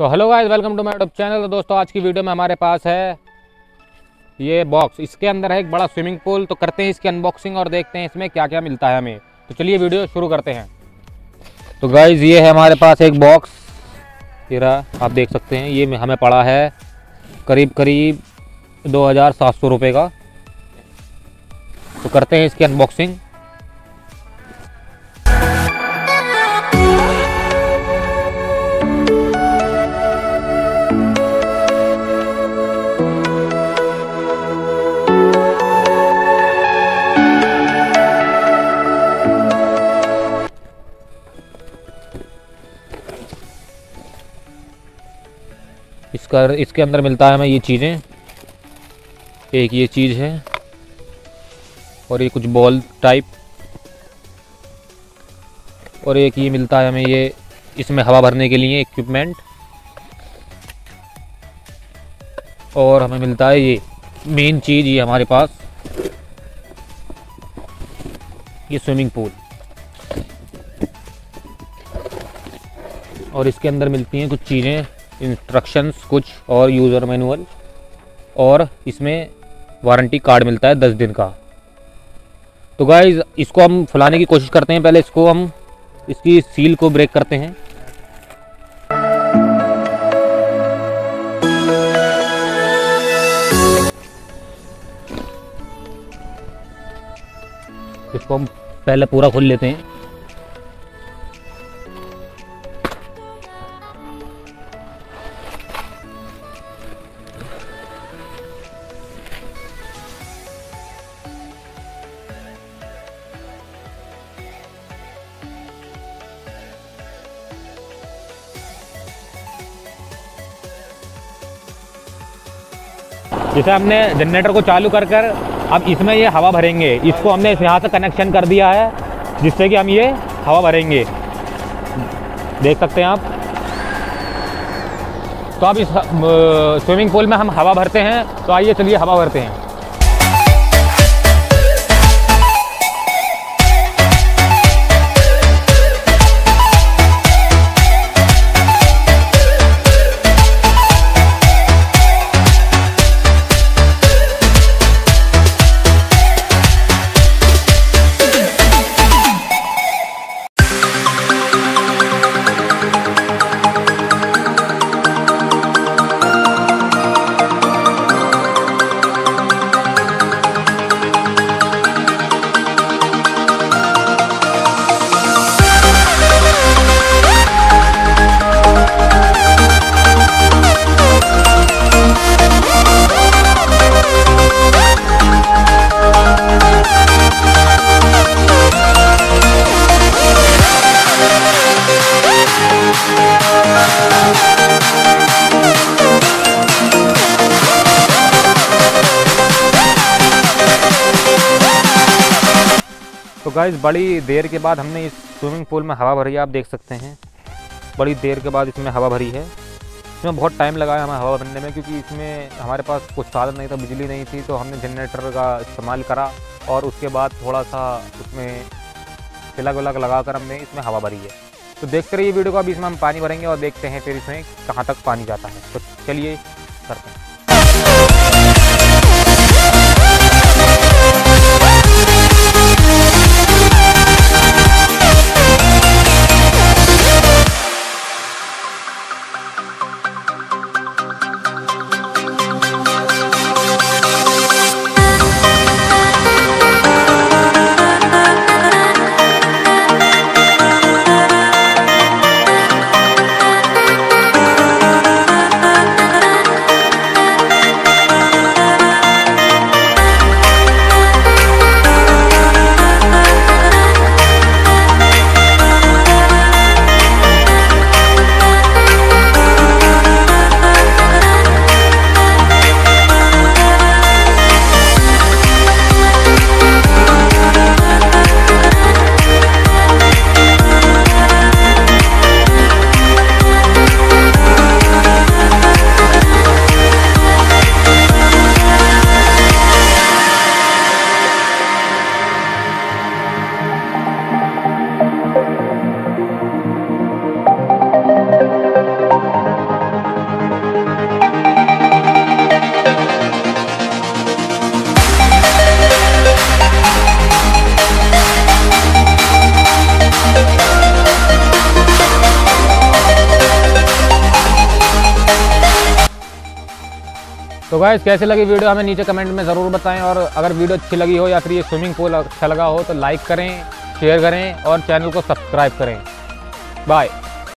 तो hello guys, welcome to my YouTube channel. तो दोस्तों, आज की वीडियो में हमारे पास है ये बॉक्स। इसके अंदर है एक बड़ा स्विमिंग पूल। तो करते हैं इसकी अनबॉक्सिंग और देखते हैं इसमें क्या क्या मिलता है हमें। तो चलिए वीडियो शुरू करते हैं। तो गाइज़ ये है हमारे पास एक बॉक्स। रहा, आप देख सकते हैं, ये हमें पड़ा है करीब करीब दो हज़ार सात सौ रुपये का। तो करते हैं इसकी अनबॉक्सिंग इसका इसके अंदर मिलता है हमें ये चीज़ें। एक ये चीज़ है, और ये कुछ बॉल टाइप। और एक ये मिलता है हमें ये, इसमें हवा भरने के लिए इक्विपमेंट और हमें मिलता है ये मेन चीज़ ये हमारे पास। ये स्विमिंग पूल और इसके अंदर मिलती हैं कुछ चीज़ें। इंस्ट्रक्शंस कुछ और यूज़र मैनुअल और इसमें वारंटी कार्ड मिलता है दस दिन का। तो गाइज़ इसको हम फुलाने की कोशिश करते हैं। पहले इसको हम इसकी सील को ब्रेक करते हैं। इसको हम पहले पूरा खोल लेते हैं। जैसे हमने जनरेटर को चालू कर कर अब इसमें ये हवा भरेंगे। इसको हमने इस यहाँ से कनेक्शन कर दिया है, जिससे कि हम ये हवा भरेंगे। देख सकते हैं आप। तो अब इस स्विमिंग पूल में हम हवा भरते हैं तो आइए चलिए हवा भरते हैं। तो गाइज़ बड़ी देर के बाद हमने इस स्विमिंग पूल में हवा भरी, आप देख सकते हैं। बड़ी देर के बाद इसमें हवा भरी है। इसमें बहुत टाइम लगाया हमें हवा भरने में, क्योंकि इसमें हमारे पास कुछ साधन नहीं था, बिजली नहीं थी तो हमने जनरेटर का इस्तेमाल करा और उसके बाद थोड़ा सा उसमें तिलक विलक लगा कर हमने इसमें हवा भरी है। तो देखते रहिए वीडियो को, अभी इसमें हम पानी भरेंगे और देखते हैं फिर इसमें कहाँ तक पानी जाता है। तो चलिए करते हैं। तो गाइस कैसे लगी वीडियो हमें नीचे कमेंट में ज़रूर बताएँ और अगर वीडियो अच्छी लगी हो या फिर ये स्विमिंग पूल अच्छा लगा हो तो लाइक करें शेयर करें और चैनल को सब्सक्राइब करें। बाय